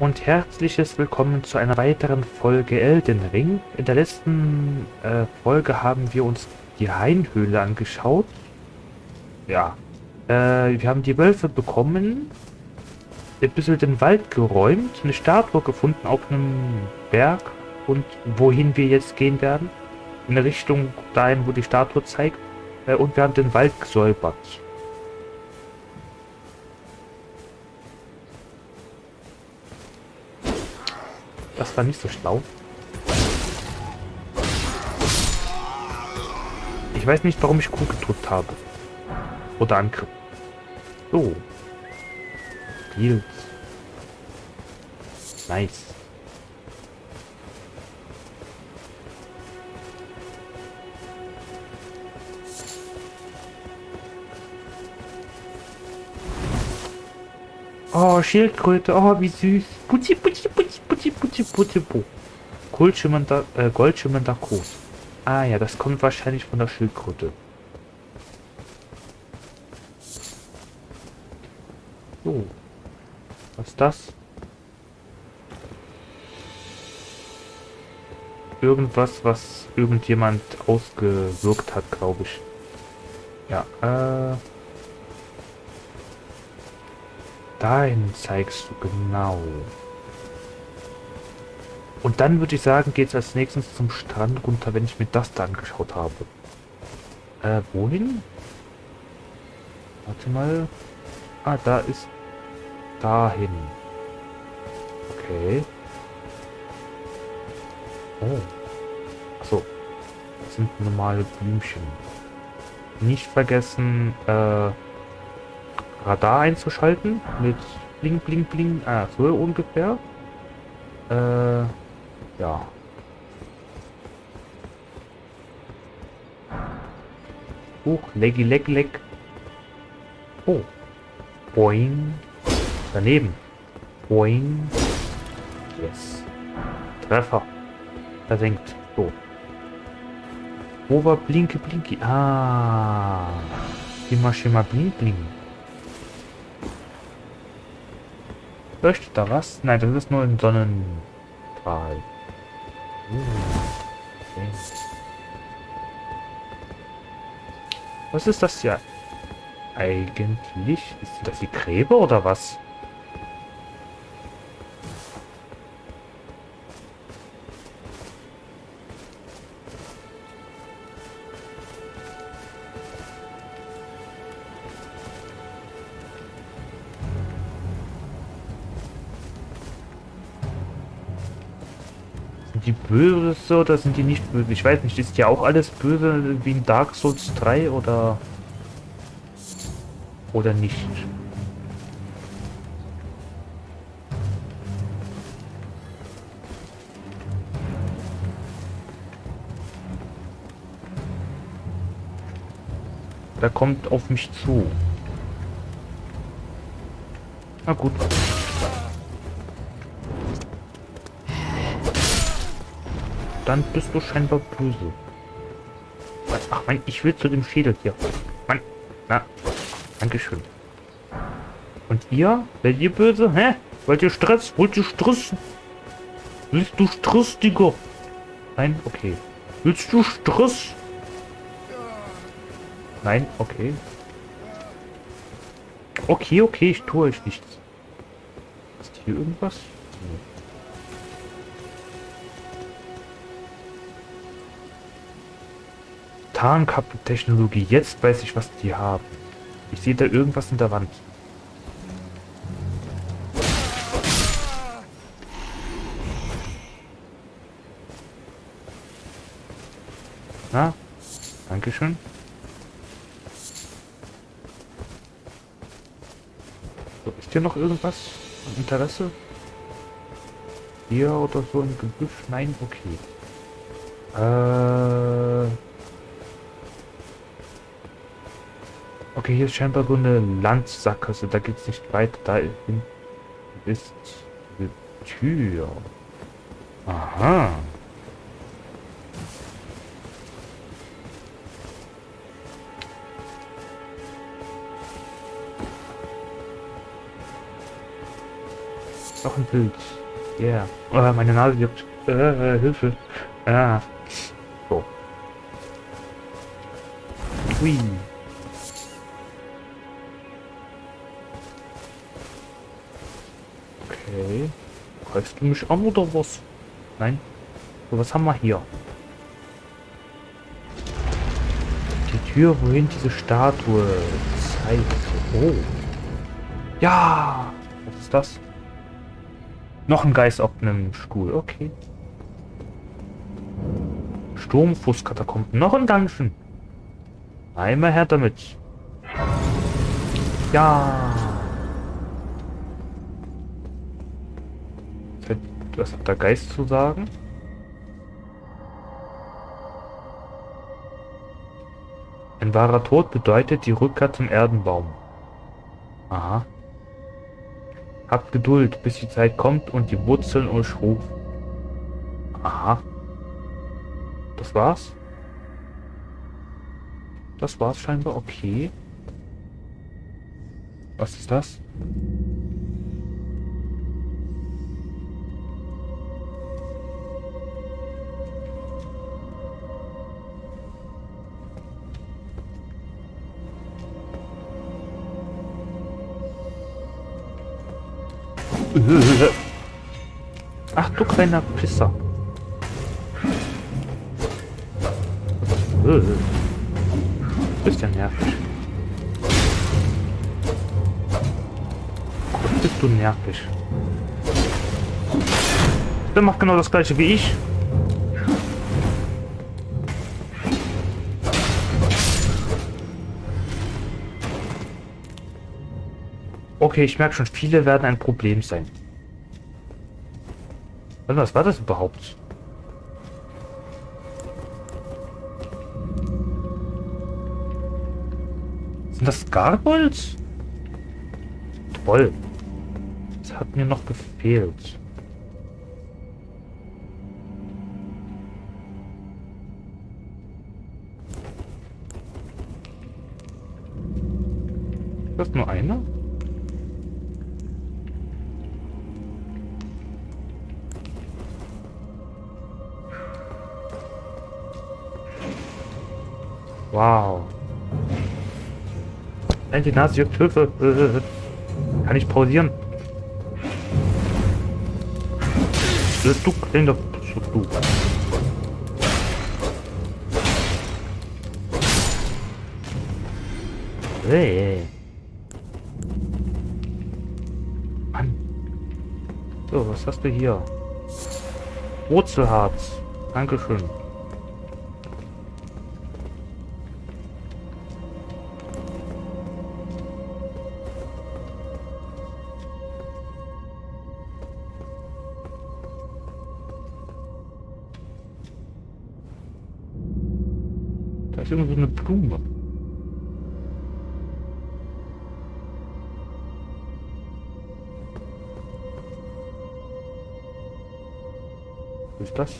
und herzliches Willkommen zu einer weiteren Folge Elden Ring. In der letzten äh, Folge haben wir uns die Hainhöhle angeschaut. Ja. Äh, wir haben die Wölfe bekommen, ein bisschen den Wald geräumt, eine Statue gefunden auf einem Berg und wohin wir jetzt gehen werden. In Richtung dahin, wo die Statue zeigt. Äh, und wir haben den Wald gesäubert. Das war nicht so schlau. Ich weiß nicht, warum ich Q gedrückt habe. Oder Angriff. So. Deals. Nice. Oh, Schildkröte. Oh, wie süß. Putzi, putzi, putzi. Goldschimmernder, äh, goldschimmernder Kurs. Ah ja, das kommt wahrscheinlich von der Schildkröte. So. Was ist das? Irgendwas, was irgendjemand ausgewirkt hat, glaube ich. Ja, äh... Dahin zeigst du genau. Und dann würde ich sagen, geht es als nächstes zum Strand runter, wenn ich mir das da angeschaut habe. Äh, wohin? Warte mal. Ah, da ist... Dahin. Okay. Oh. Achso. Das sind normale Blümchen. Nicht vergessen, äh... Radar einzuschalten mit Bling, Bling, Bling. Ah, so ungefähr. Äh, ja. Huch, leggy, leg, leg. Oh. Boing. Daneben. Boing. Yes. Treffer. Versenkt. So. War Blinke, Blinky? Ah. Immer schimmer, blink, blink. Leuchtet da was? Nein, das ist nur ein Sonnenstrahl. Was ist das hier? Eigentlich ist das die Gräbe oder was? Die böse oder sind die nicht böse? Ich weiß nicht, ist ja auch alles böse wie in Dark Souls 3 oder oder nicht? Da kommt auf mich zu. Na gut. Dann bist du scheinbar böse. Ach mein, ich will zu dem Schädel hier. Mann, na, Dankeschön. Und ihr? Seid ihr böse? Hä? Wollt ihr Stress? Wollt ihr Stress? Willst du Stress, Digga? Nein? Okay. Willst du Stress? Nein? Okay. Okay, okay, ich tue euch nichts. Ist hier irgendwas? Nee. Tarnkappentechnologie. Jetzt weiß ich, was die haben. Ich sehe da irgendwas in der Wand. Na? Dankeschön. So, ist hier noch irgendwas? Interesse? Hier oder so ein Gebüsch? Nein, okay. Äh... Okay, hier ist scheinbar so eine Landsackgasse. Da geht es nicht weiter. Da ist die Tür. Aha. Noch ein Bild. Yeah. Oh, meine Nase juckt. Äh, Hilfe. Ah. So. Hui. Greifst du mich an oder was? Nein. So, was haben wir hier? Die Tür, wohin diese Statue zeigt. Oh. Ja! Was ist das? Noch ein Geist auf einem Stuhl. Okay. Sturmfußkatakomben. Noch ein Dungeon. Einmal her damit. Ja. Was hat der Geist zu sagen? Ein wahrer Tod bedeutet die Rückkehr zum Erdenbaum. Aha. Habt Geduld, bis die Zeit kommt und die Wurzeln euch rufen. Aha. Das war's? Das war's scheinbar, okay. Was ist das? Ach du kleiner Pisser. Bist ja nervig. Bist du nervig. Der macht genau das gleiche wie ich. Okay, ich merke schon, viele werden ein Problem sein. Was war das überhaupt? Sind das Gargoyles? Toll. Das hat mir noch gefehlt. Das nur einer? Wow. Nein, die Nase juckt. Hilfe. Kann ich pausieren? Du kleiner du. Hey. Mann. So, was hast du hier? Wurzelharz. Dankeschön. Irgendwo eine Blume. Was ist das?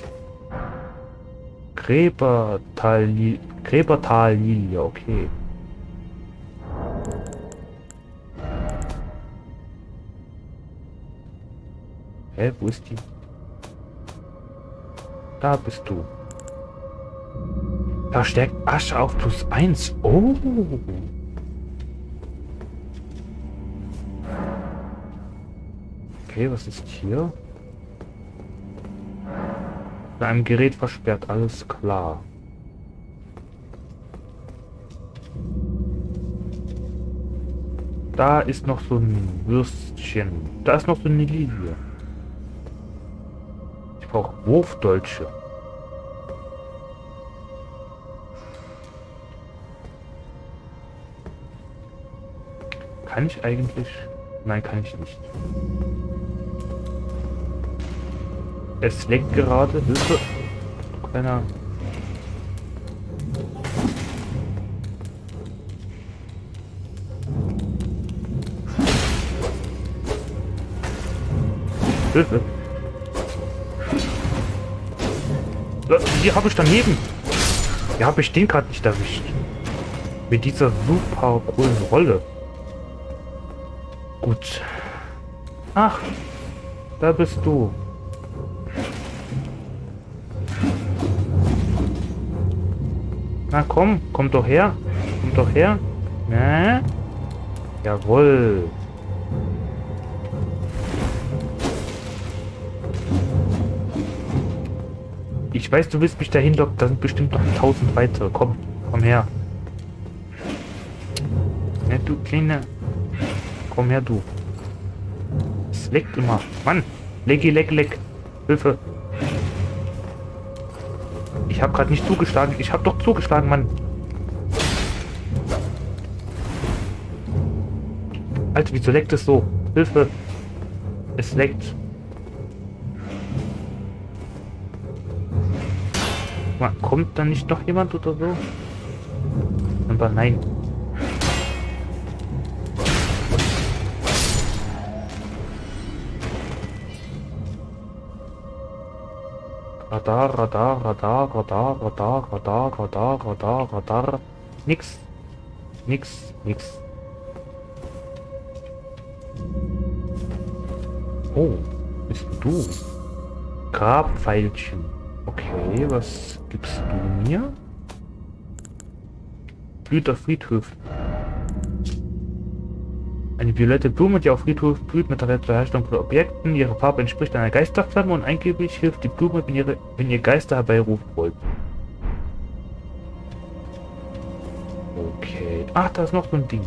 Gräbertal okay. Hä, wo ist die? Da bist du. Verstärkt Asche auf plus 1. Oh. Okay, was ist hier? Bei einem Gerät versperrt, alles klar. Da ist noch so ein Würstchen. Da ist noch so eine Lilie. Ich brauche Wurfdolche. Kann ich eigentlich? Nein, kann ich nicht. Es leckt gerade. Hilfe. Kleiner. Hilfe. Wie habe ich daneben? Wie habe ich den gerade nicht erwischt? Mit dieser super coolen Rolle. Gut. Ach. Da bist du. Na komm, komm doch her. Komm doch her. Na? Jawohl. Ich weiß, du willst mich dahin locken. Da sind bestimmt noch tausend weitere. Komm, komm her. Ja, du kleine... Komm her, du. Es leckt immer. Mann. Lecki, leck, leck. Hilfe. Ich habe gerade nicht zugeschlagen. Ich habe doch zugeschlagen, Mann. Alter, wieso leckt es so? Hilfe. Es leckt. Mal, kommt da nicht noch jemand oder so? Aber nein. Radar, Radar, Radar, Radar, Radar, Radar, Radar, Radar, Radar. Nix. Nix, nix. Oh, bist du? Grabpfeilchen. Okay, was gibst du mir? Blüht auf Friedhöfen. Eine violette Blume, die auf Friedhof blüht mit der Beherrschung von Objekten. Ihre Farbe entspricht einer Geisterflamme und angeblich hilft die Blume, wenn, ihre, wenn ihr Geister herbeirufen wollt. Okay. Ach, da ist noch so ein Ding.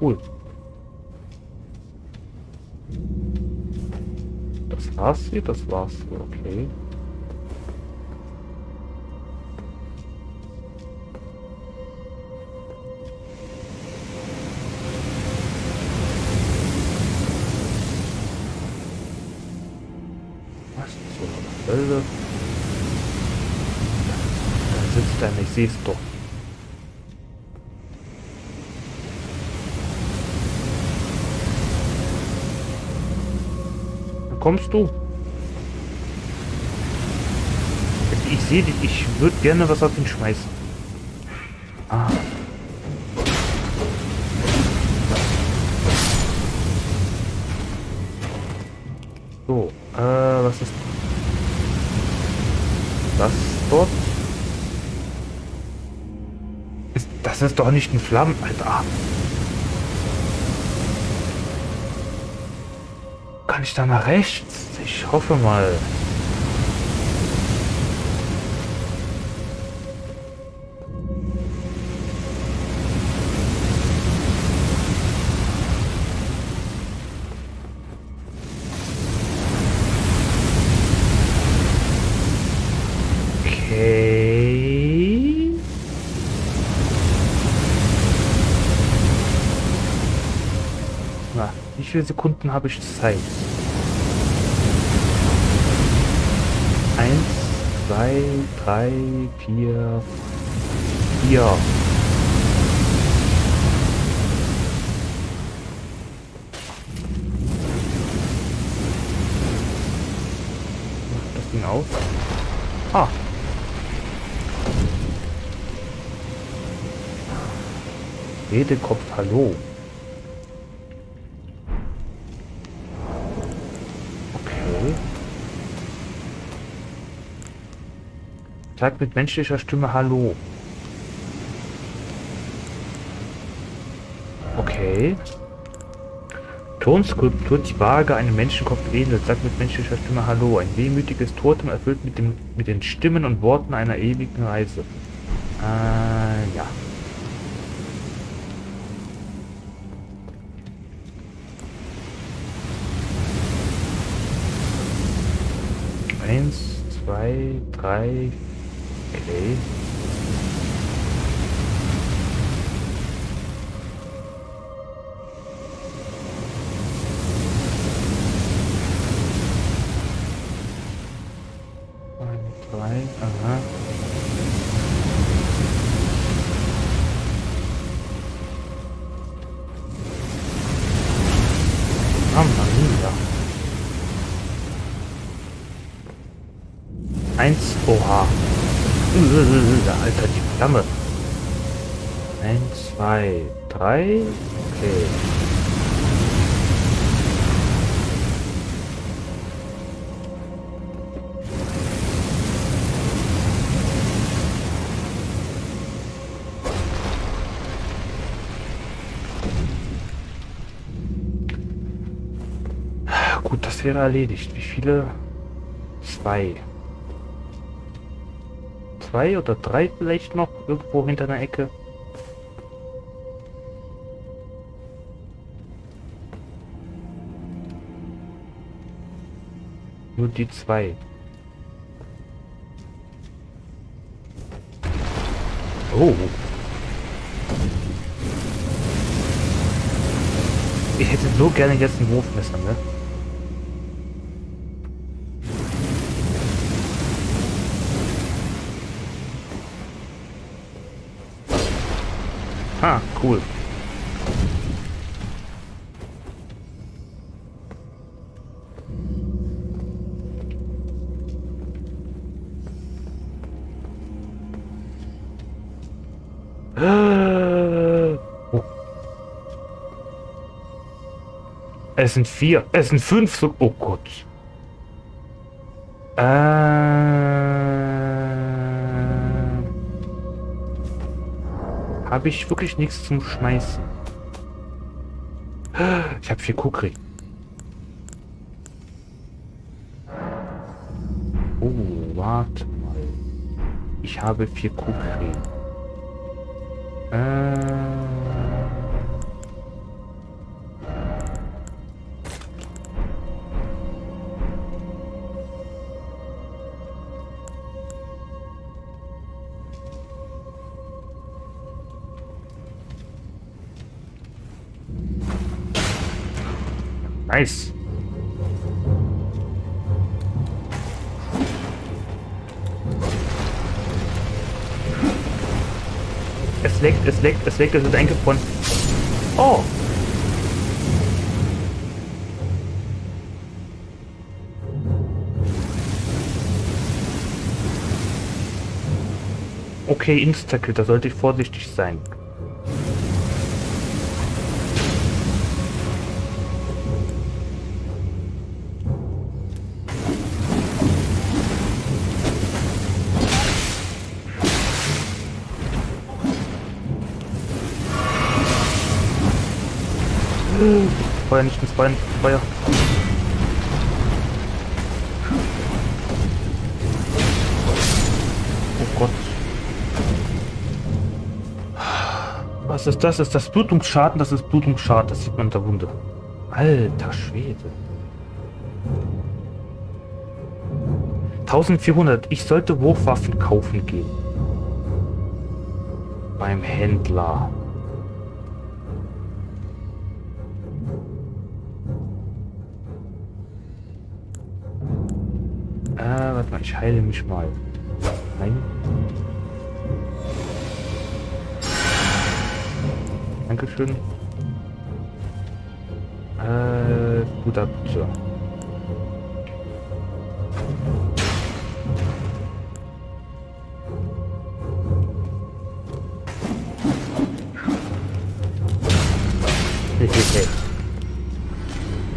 Cool. Das war's hier, das war's hier, okay. Hölle. Da sitzt er, es doch. Da kommst du. Ich sehe dich, ich würde gerne was auf ihn schmeißen. Ist, doch nicht ein Flammen... Alter. Kann ich da mal rechts? Ich hoffe mal. Viele Sekunden habe ich Zeit? Eins, zwei, drei, vier, vier. das Ding auf. Ah. Kopf, Hallo. Sagt mit menschlicher Stimme Hallo. Okay. Tonskulptur, die vage einem Menschenkopf ähnelt, sagt mit menschlicher Stimme Hallo. Ein wehmütiges Totem erfüllt mit, dem, mit den Stimmen und Worten einer ewigen Reise. Äh, ja. Eins, zwei, drei, Okay. 3. Okay. Gut, das wäre erledigt. Wie viele? Zwei. Zwei oder drei vielleicht noch irgendwo hinter einer Ecke. Nur die zwei. Oh. Ich hätte so gerne jetzt ein Wurfmesser, ne? Ah, cool. Es sind vier. Es sind fünf. So oh Gott. Äh. Habe ich wirklich nichts zum Schmeißen? Ich habe vier Kukri. Oh, warte mal. Ich habe vier Kukri. Äh. Nice. Es leckt, es leckt, es leckt, es ist eingefroren. Oh! Okay, Instakill, da sollte ich vorsichtig sein. Feuer nicht ins Bein. Feuer. Oh Gott. Was ist das? Ist das Blutungsschaden? Das ist Blutungsschaden. Das sieht man in der Wunde. Alter Schwede. 1400. Ich sollte Wurfwaffen kaufen gehen. Beim Händler. Warte mal, ich heile mich mal. Nein. Dankeschön. Äh, guter Bitte.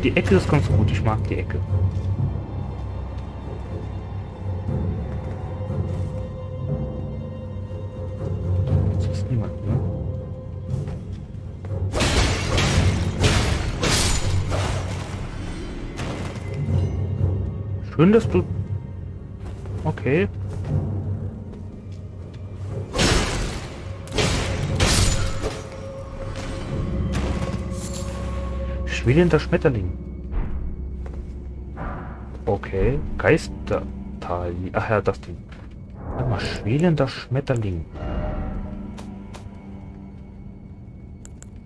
Die Ecke ist ganz gut, ich mag die Ecke. Dass du... Okay. Schwelender Schmetterling. Okay. Geistertal. Ach ja, das Ding. Warte mal, schwelender Schmetterling.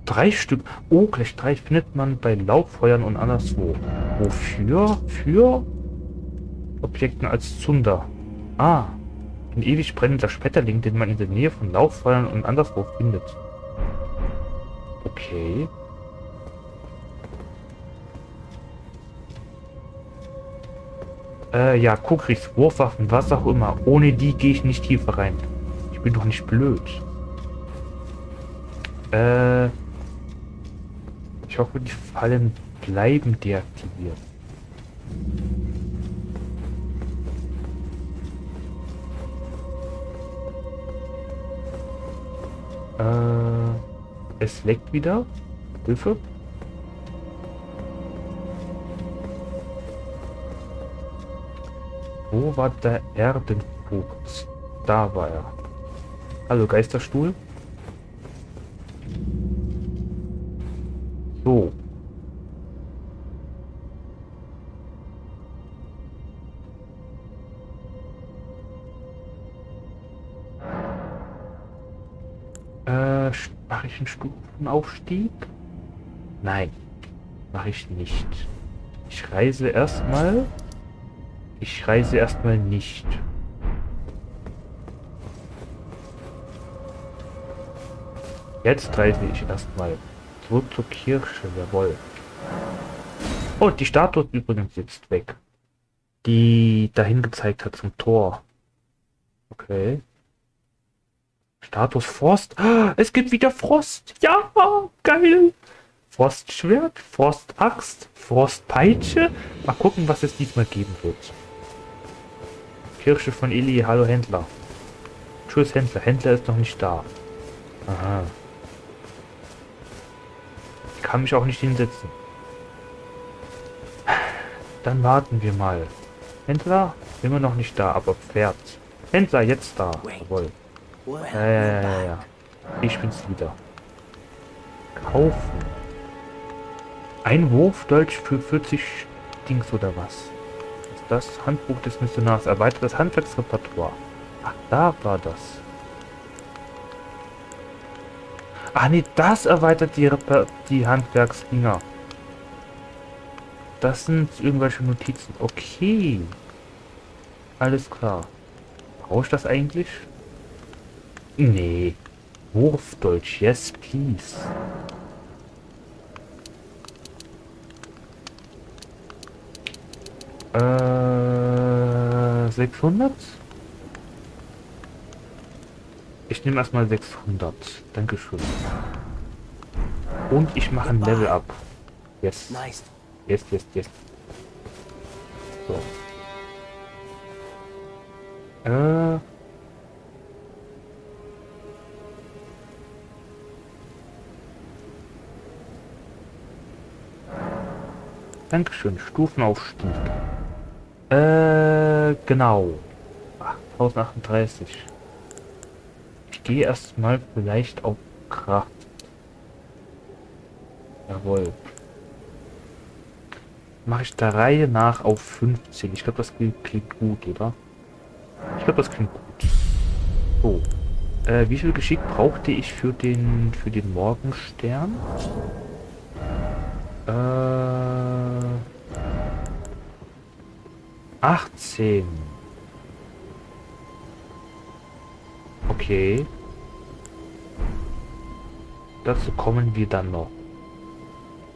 Drei Stück. Oh, gleich drei findet man bei Lauffeuern und anderswo. Wofür? Für Objekten als Zunder. Ah, ein ewig brennender Schmetterling, den man in der Nähe von Lauffeuern und anderswo findet. Okay. Äh, ja, Kukris, Wurfwaffen, was auch immer. Ohne die gehe ich nicht tiefer rein. Ich bin doch nicht blöd. Äh, Ich hoffe, die Fallen bleiben deaktiviert. Äh, es leckt wieder. Hilfe. Wo war der Erdenvogt? Da war er. Hallo Geisterstuhl. So. Stufenaufstieg? Nein, mache ich nicht. Ich reise erstmal. Ich reise erstmal nicht. Jetzt reise ich erstmal zurück zur Kirche, jawohl. Oh, die Statue ist übrigens jetzt weg. Die dahin gezeigt hat zum Tor. Okay. Status Frost. Ah, es gibt wieder Frost. Ja, geil. Frostschwert, Frostaxt, Frostpeitsche. Mal gucken, was es diesmal geben wird. Kirche von Eli, hallo Händler. Tschüss Händler, Händler ist noch nicht da. Aha. Ich kann mich auch nicht hinsetzen. Dann warten wir mal. Händler, immer noch nicht da, aber Pferd. Händler, jetzt da. Jawohl. Ja, ja, ja, ja, ja. Ich bin's wieder. Kaufen. Ein Wurfdolch für 40 Dings oder was? Das Handbuch des Missionars? Erweitertes Handwerksrepertoire. Ach, da war das. Ach nee, das erweitert die, Reper die Handwerksdinger. Das sind irgendwelche Notizen. Okay. Alles klar. Brauche ich das eigentlich? Nee. Wurfdeutsch, yes please. Äh, 600? Ich nehme erstmal 600. Dankeschön. Und ich mache ein Level up. Yes. Yes, yes, yes. So. Äh. Dankeschön. Stufenaufstieg. Äh, genau. 8038. Ich gehe erstmal vielleicht auf Kraft. Jawohl. Mache ich der Reihe nach auf 15. Ich glaube, das klingt gut, oder? Ich glaube, das klingt gut. So. Äh, wie viel Geschick brauchte ich für den für den Morgenstern? Äh, 18. Okay. Dazu kommen wir dann noch.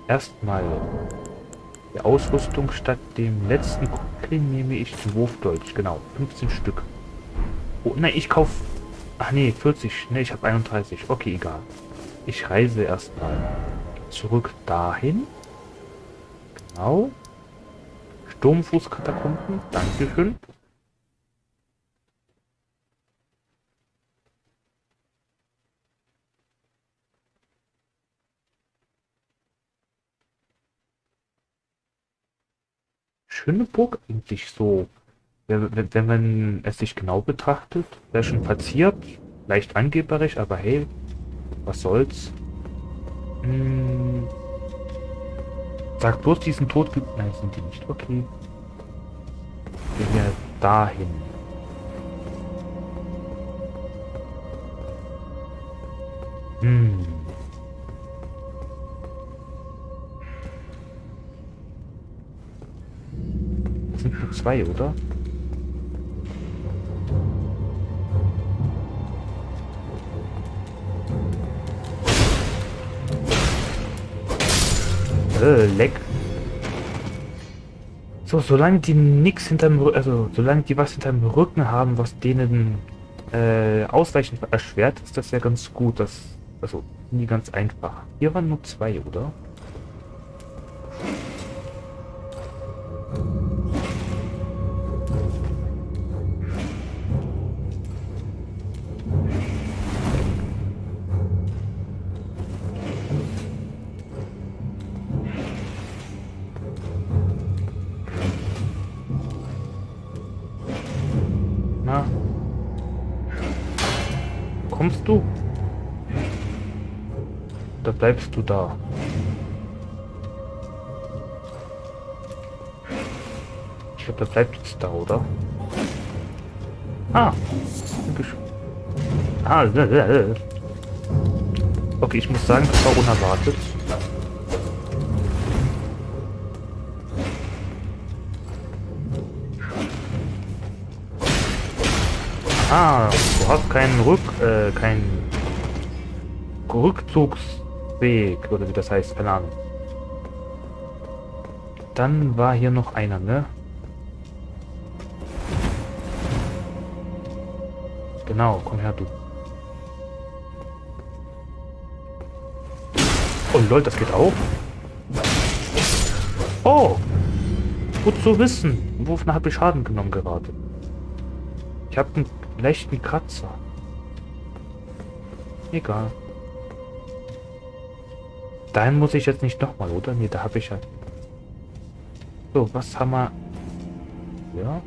Erstmal die Ausrüstung statt dem letzten Kugeln nehme ich den Wurfdeutsch. Genau, 15 Stück. Oh, nein, ich kaufe... Ach nee, 40. Ne, ich habe 31. Okay, egal. Ich reise erstmal zurück dahin. Genau. Sturmfußkatakomben. Dankeschön. Schöne Burg eigentlich so. Wenn, wenn man es sich genau betrachtet, wäre schon passiert. Leicht angeberisch, aber hey, was soll's. Hm. Sag bloß, diesen Tod gibt. Nein, sind die nicht. Okay. Gehen wir dahin. Hm. Das sind nur zwei, oder? Äh, leck. So, solange die nichts hinterm also solange die was hinterm Rücken haben, was denen äh, ausreichend erschwert, ist das ja ganz gut. Das, also nie ganz einfach. Hier waren nur zwei, oder? Bleibst du da. Ich glaube, der bleibt jetzt da, oder? Ah. Ah, Okay, ich muss sagen, das war unerwartet. Ah, du hast keinen Rück, äh, keinen Rückzugsweg, oder wie das heißt, keine Ahnung. Dann war hier noch einer, ne? Genau, komm her, du. Oh lol, das geht auch? Oh! Gut zu wissen. Wovon habe ich Schaden genommen gerade? Ich habe einen leichten Kratzer. Egal. Dahin muss ich jetzt nicht nochmal, oder? Nee, da habe ich ja... So, was haben wir... Ja.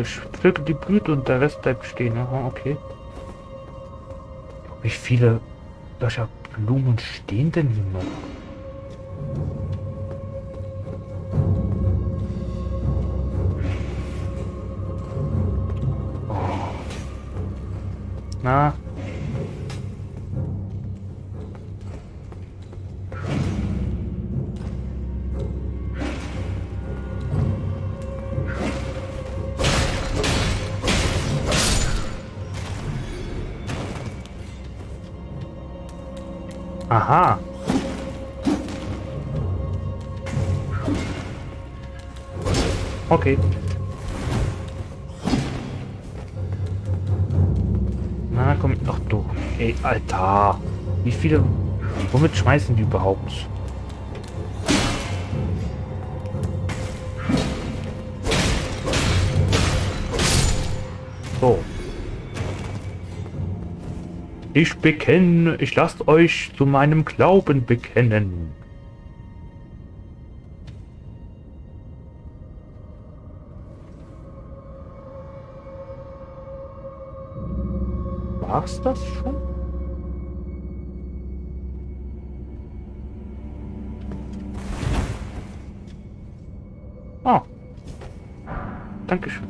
Ich pflücke die Blüte und der Rest bleibt stehen. Aha, okay. Wie viele solcher Blumen stehen denn hier noch? Oh. Na? Okay. Na komm, ach du. Ey, Alter. Wie viele... Womit schmeißen die überhaupt? So. Ich bekenne, ich lasst euch zu meinem Glauben bekennen. War's das schon? Ah. Dankeschön.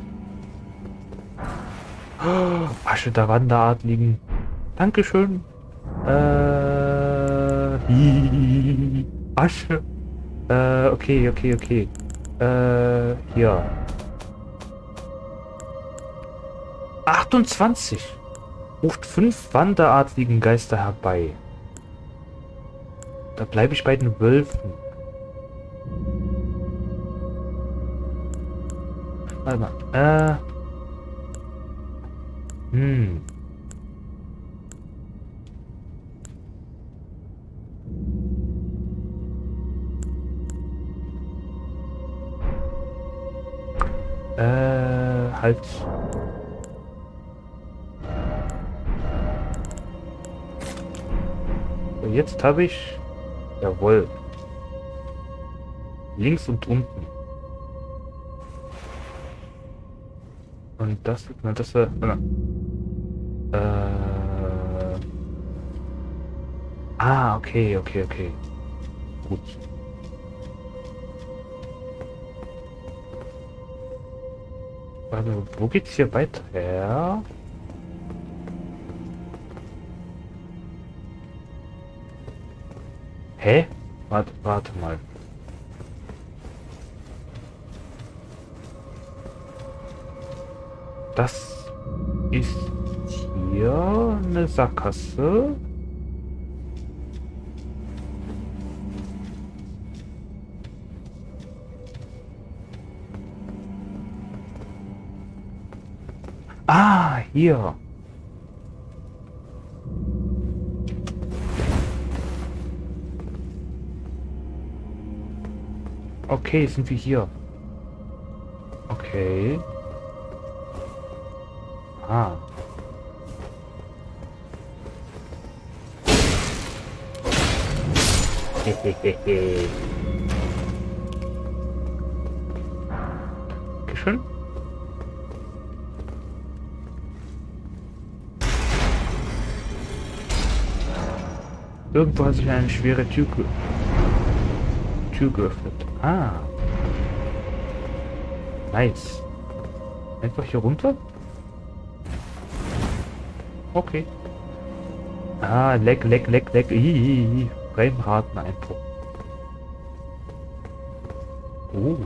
Oh, Asche der Wanderadligen. Dankeschön. Äh. Asche. Äh, okay, okay, okay. Äh, hier. 28. Ruft fünf wanderadligen Geister herbei. Da bleibe ich bei den Wölfen. Warte mal. Äh. Hm. Äh, halt. So, jetzt habe ich... Jawohl. Links und unten. Und das... Na, das... Äh, äh, ah, okay, okay, okay. Gut. Warte, wo geht's hier weiter? Ja. Hä? Warte, warte mal. Das ist hier eine Sackgasse. Ah, hier. Okay, sind wir hier. Okay. Ah. Hehehe. Dankeschön. Irgendwo hat sich eine schwere Tür, Tür geöffnet. Ah. Nice. Einfach hier runter? Okay. Ah, leck, leck, leck, leck. Fremdrateneinbruch. Oh.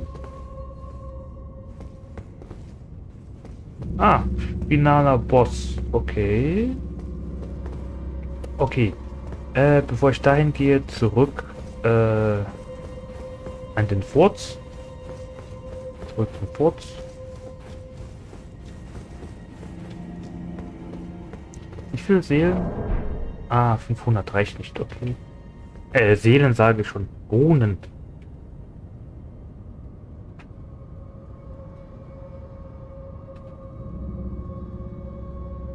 Ah, finaler Boss. Okay. Okay. Äh, bevor ich dahin gehe, zurück äh, an den Furz. Zurück zum Furz. Wie viele Seelen? Ah, 500 reicht nicht, okay. Äh, Seelen sage ich schon. Bohnen.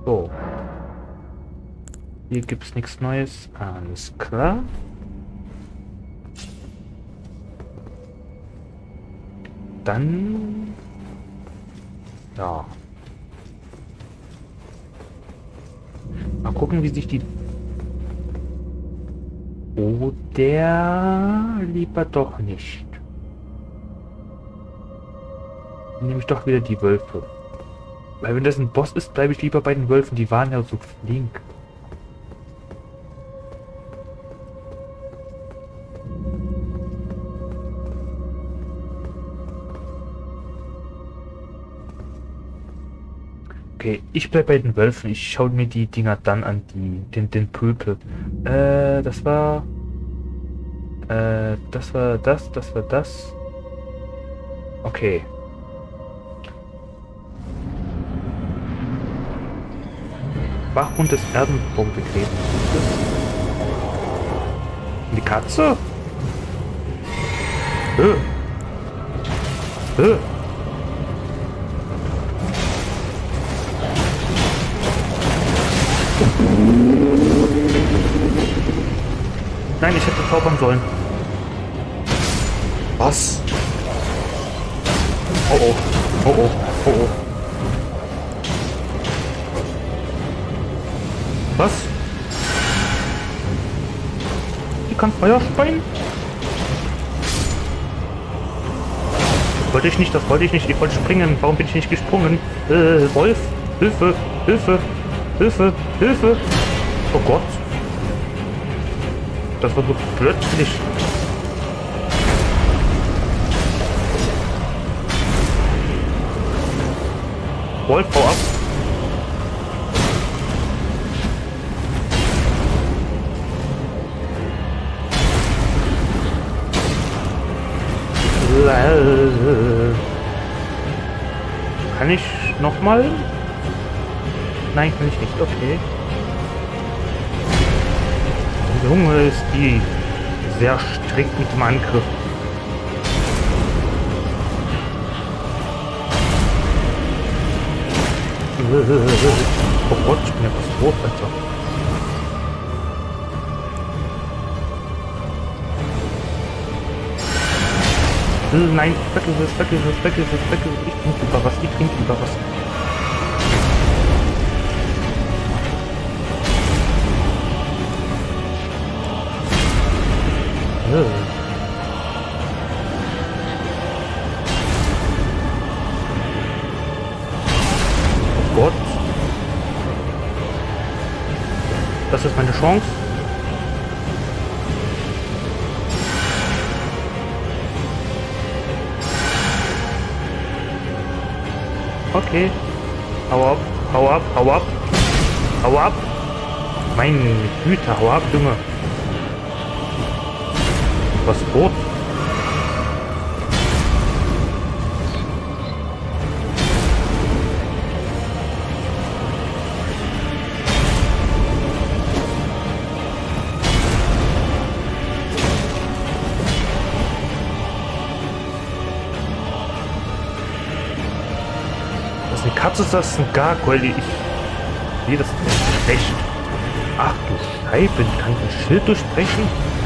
So. Hier gibt es nichts Neues. Alles klar. Dann... Ja. Mal gucken, wie sich die... Oder lieber doch nicht. Nehme ich doch wieder die Wölfe. Weil wenn das ein Boss ist, bleibe ich lieber bei den Wölfen. Die waren ja so flink. Okay, ich bleibe bei den Wölfen. Ich schaue mir die Dinger dann an, die, den, den Pöpel. Äh, das war... Äh, das war das, das war das. Okay. Wachhund des Erdenbaum betreten. Die Katze? Äh. Äh. Nein, ich hätte zaubern sollen. Was? Oh oh. Oh oh. Oh oh. Was? Die kann Feuer speien? Wollte ich nicht, das wollte ich nicht. Ich wollte springen. Warum bin ich nicht gesprungen? Äh, Wolf, Hilfe, Hilfe, Hilfe, Hilfe. Oh Gott. Das war so plötzlich. Ab. Kann ich nochmal? Nein, kann ich nicht. Okay. Junge ist die sehr strikt mit dem Angriff. Oh bin ja fast tot, Alter. Nein, vergiss es, vergiss es. Ich trinke lieber was, ich trinke lieber was. Oh Gott. Das ist meine Chance. Okay. Hau ab, hau ab, hau ab. Hau ab. Meine Güte, hau ab, Junge was tot? Das ist eine Katze, das ist ein Gargoyle. Ich sehe das nicht recht. Ach du Scheibe, kann ich ein Schild durchbrechen?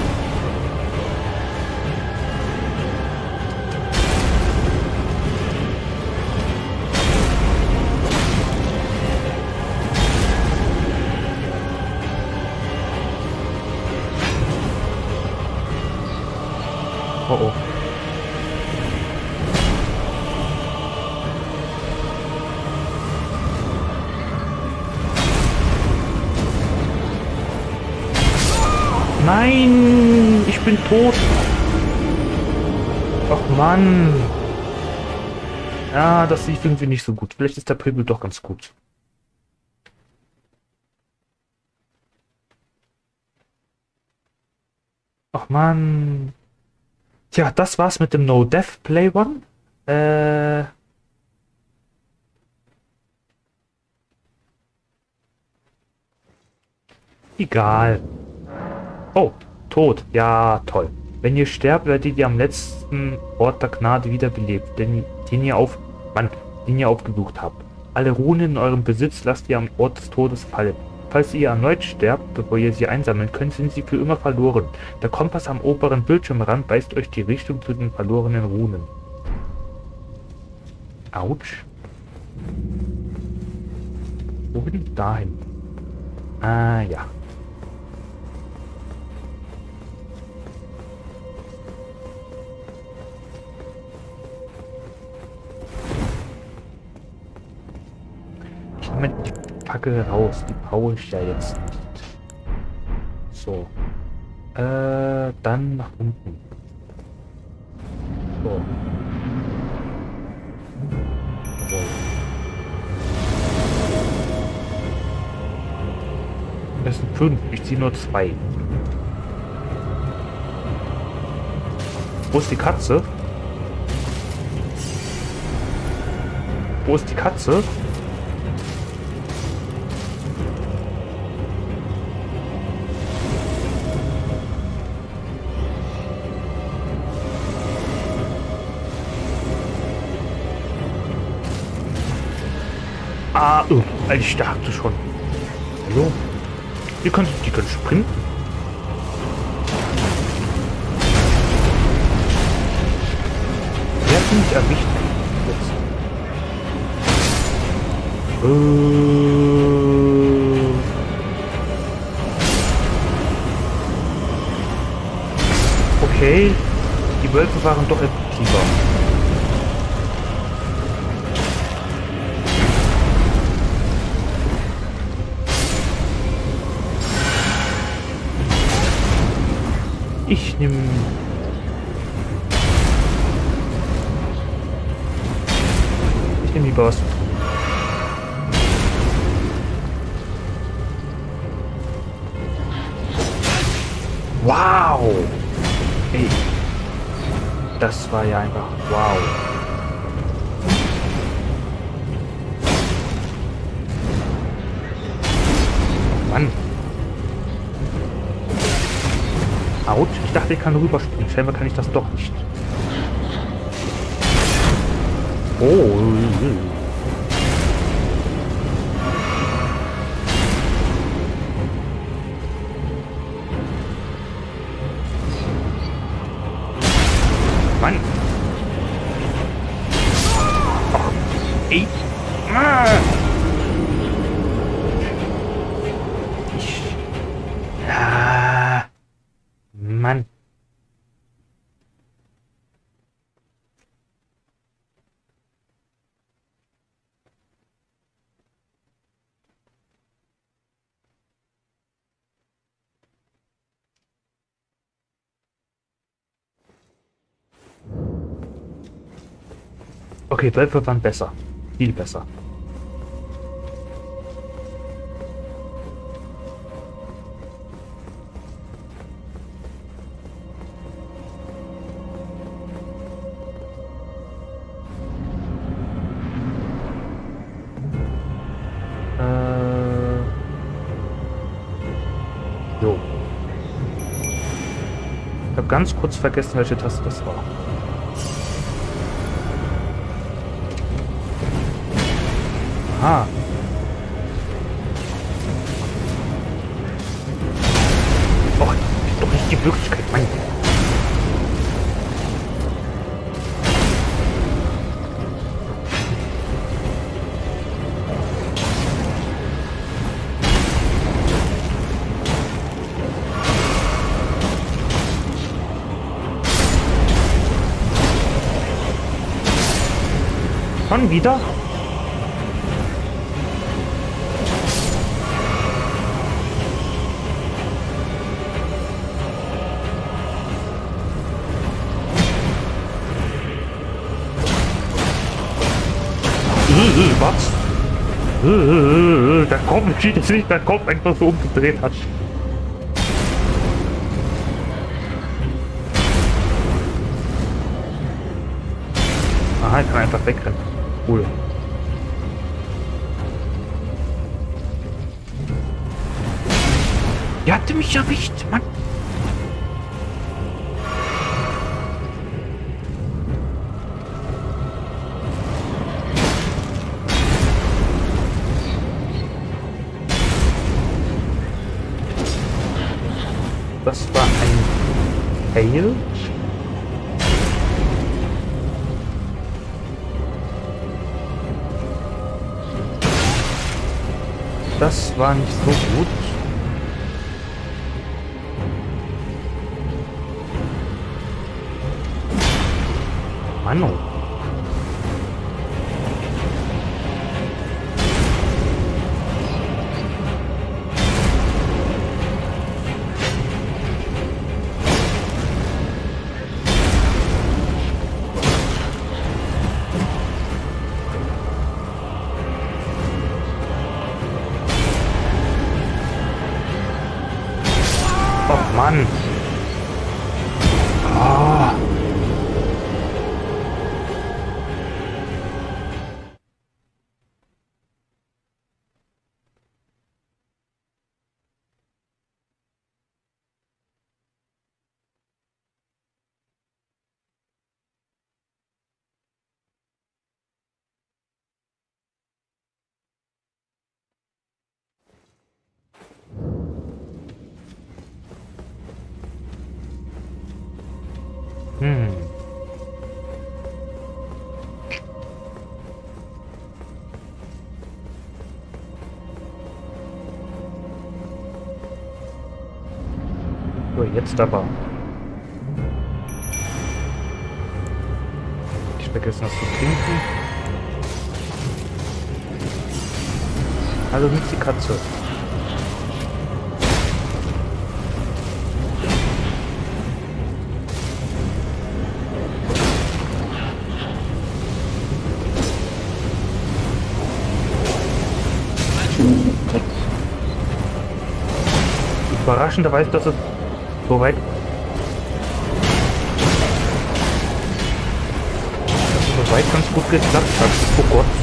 Tot. Ach Mann. Ja, das lief irgendwie nicht so gut. Vielleicht ist der Pöbel doch ganz gut. Ach Mann. Tja, das war's mit dem No Death Play One. Äh. Egal. Oh, tot. Ja, toll. Wenn ihr sterbt, werdet ihr am letzten Ort der Gnade wiederbelebt, den, den ihr auf, Mann, den ihr aufgesucht habt. Alle Runen in eurem Besitz lasst ihr am Ort des Todes fallen. Falls ihr erneut sterbt, bevor ihr sie einsammeln könnt, sind sie für immer verloren. Der Kompass am oberen Bildschirmrand weist euch die Richtung zu den verlorenen Runen. Autsch. Wohin? Dahin. Ah, ja. Nehme die Fackel raus. Die brauche ich ja jetzt nicht. So. Äh, dann nach unten. So. So. Das sind fünf. Ich ziehe nur zwei. Wo ist die Katze? Wo ist die Katze? Oh, ich dachte schon. Hallo? Die können, die können sprinten. Wer hat mich erwischt? Jetzt. Äh. Okay, die Wölfe waren doch effektiver. Ich nehme... Ich nehme die Boss. Wow! Ey. Das war ja einfach wow. Dachte, ich kann rüberspringen. Scheinbar kann ich das doch nicht. Oh. Okay, Wölfe waren besser. Viel besser. Äh. Ganz kurz vergessen, welche Taste das war. Aha. Och, doch nicht die Möglichkeit, mein. Schon wieder? Kommt, steht es nicht, da kommt einfach so umgedreht hat. Aha, ich kann einfach wegrennen. Cool. Er hatte mich erwischt, Mann. Das war ein Fail. Das war nicht so gut. Hm. So, jetzt aber. Ich vergessen das zu trinken. Hallo, nicht die Katze. Überraschenderweise, dass es so weit so weit ganz gut geklappt hat. Oh Gott.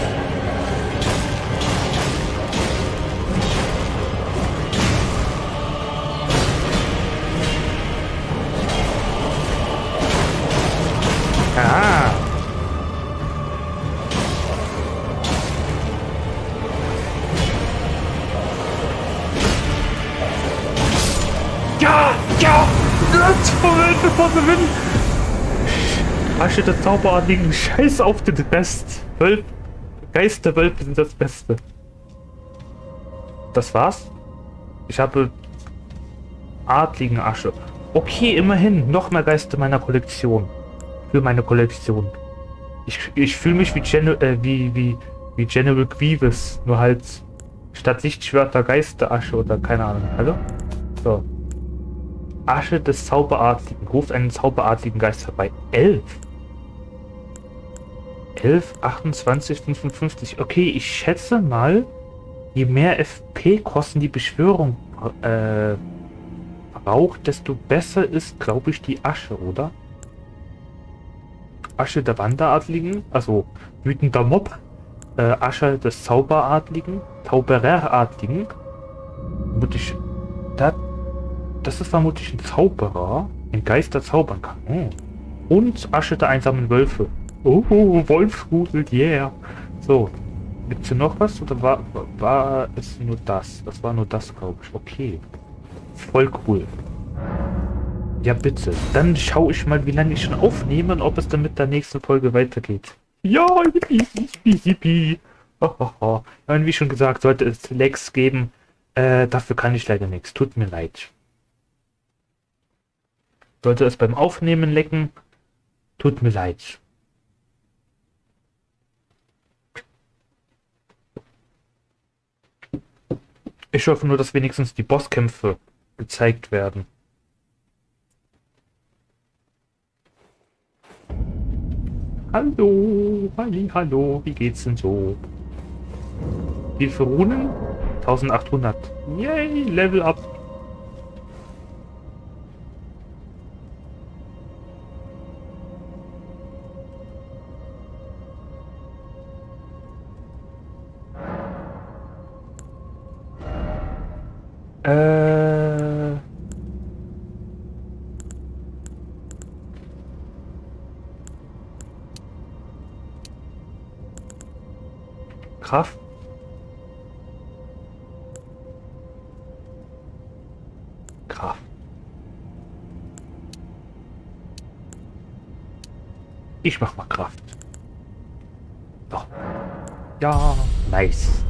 Asche der Zauberadligen, scheiß auf den Rest. Wölf, Geisterwölfe sind das Beste. Das war's? Ich habe adligen Asche. Okay, immerhin. Noch mehr Geister meiner Kollektion. Für meine Kollektion. Ich, ich fühle mich wie, Gen äh, wie, wie, wie General Grievous. Nur halt statt Lichtschwerter Geisterasche oder keine Ahnung. Hallo? So. Asche des Zauberadligen. Ruft einen Zauberadligen Geist herbei. 11. 11, 28, 55. Okay, ich schätze mal, je mehr FP kosten die Beschwörung äh, braucht, desto besser ist, glaube ich, die Asche, oder? Asche der Wanderadligen, also wütender Mob, äh, Asche des Zauberadligen, Zaubereradligen. Vermutlich, da, das ist vermutlich ein Zauberer, ein Geist, der zaubern kann. Oh. Und Asche der einsamen Wölfe. Oh, Wolfsrudel, yeah. So, Gibt es hier noch was oder war, war es nur das? Das war nur das, glaube ich. Okay. Voll cool. Ja, bitte. Dann schaue ich mal, wie lange ich schon aufnehme und ob es dann mit der nächsten Folge weitergeht. Ja, yippie, yippie, yippie. Ho, ho. Ja, und wie schon gesagt, sollte es Lex geben, äh, dafür kann ich leider nichts. Tut mir leid. Sollte es beim Aufnehmen lecken, tut mir leid. Ich hoffe nur, dass wenigstens die Bosskämpfe gezeigt werden. Hallo, Halli, hallo, wie geht's denn so? Wie viele Runen? 1800. Yay, Level up. Kraft. Kraft. Ich mach mal Kraft. Doch. Ja, nice.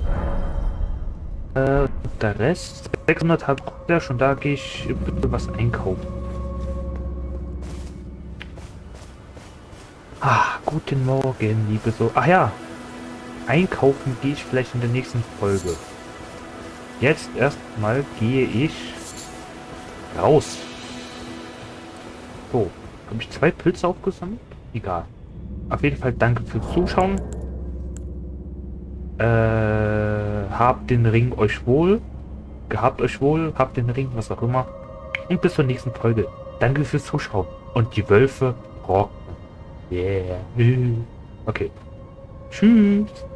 Äh, der Rest, 600 hat er schon, da gehe ich bitte was einkaufen. Ah, guten Morgen, liebe so. Ach ja, einkaufen gehe ich vielleicht in der nächsten Folge. Jetzt erstmal gehe ich raus. So, habe ich zwei Pilze aufgesammelt? Egal. Auf jeden Fall danke fürs Zuschauen. Äh, habt den Ring euch wohl. Gehabt euch wohl, habt den Ring, was auch immer. Und bis zur nächsten Folge. Danke fürs Zuschauen. Und die Wölfe rocken. Yeah. Okay. Tschüss.